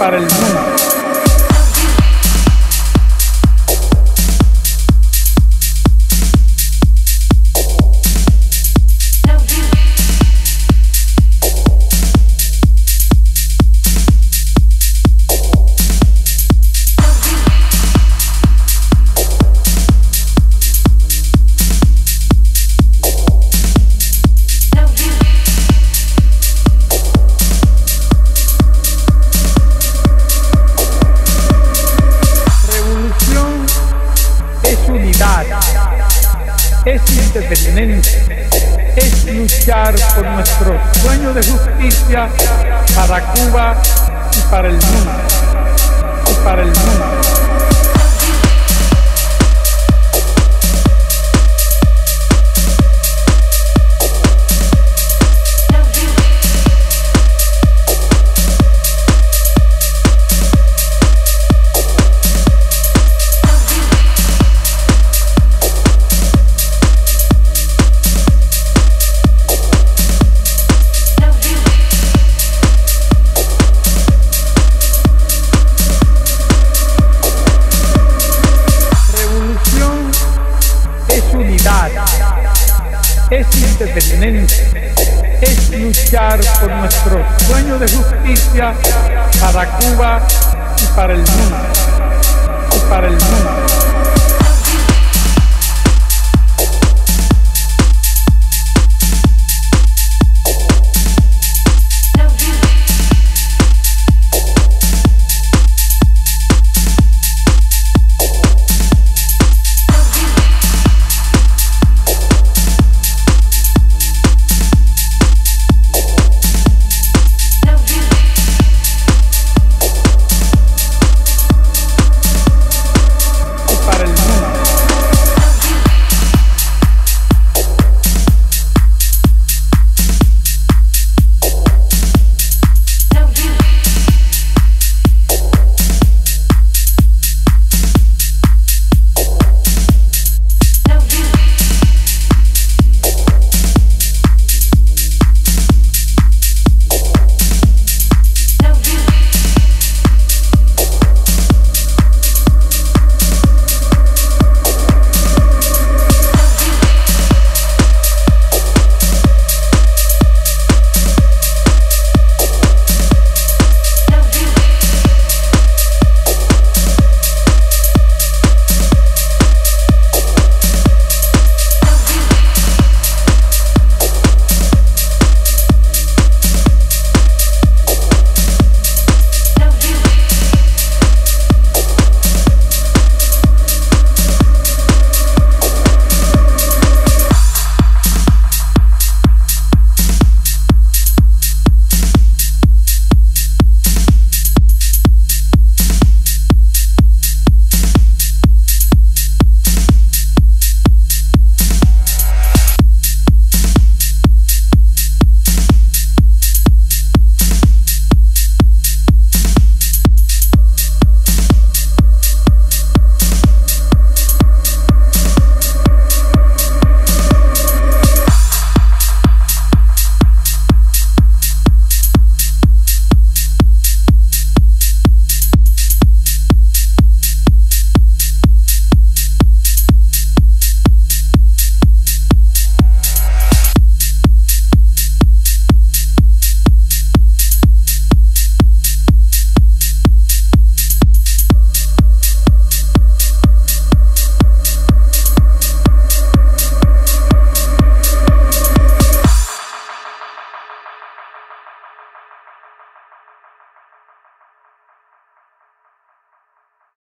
para el mundo. Es luchar por nuestro sueño de justicia para Cuba y para el mundo. Y para el mundo. Es independencia, es luchar por nuestro sueño de justicia para Cuba y para el mundo. Y para el mundo.